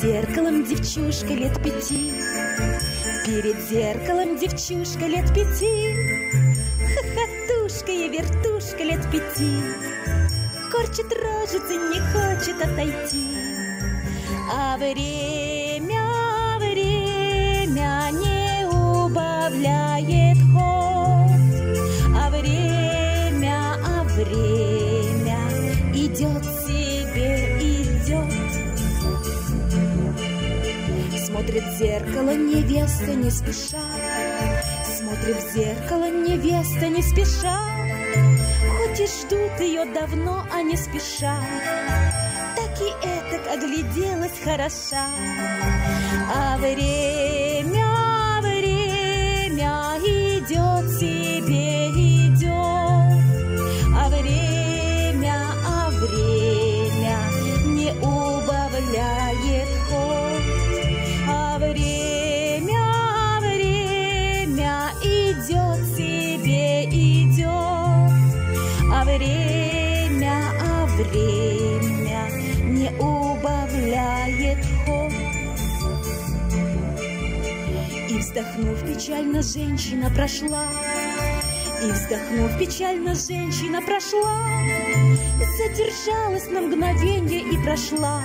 зеркалом девчушка лет пяти. Перед зеркалом девчушка лет пяти. Хохотушка и вертушка лет пяти. Корчит рожицы, не хочет отойти. А время, время не убавляет ход. А время, а время идет Смотрит в зеркало невеста не спеша. Смотрит в зеркало невеста не спеша. Хоть и ждут ее давно, а не спеша. Так и это огляделась хороша. А время время, а время не убавляет ход. И вздохнув печально, женщина прошла. И вздохнув печально, женщина прошла. Задержалась на мгновенье и прошла.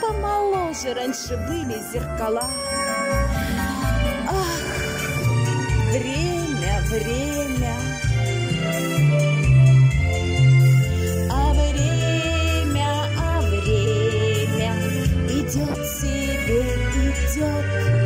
Помоложе раньше были зеркала. Ах, время, время idiot, see the idiot.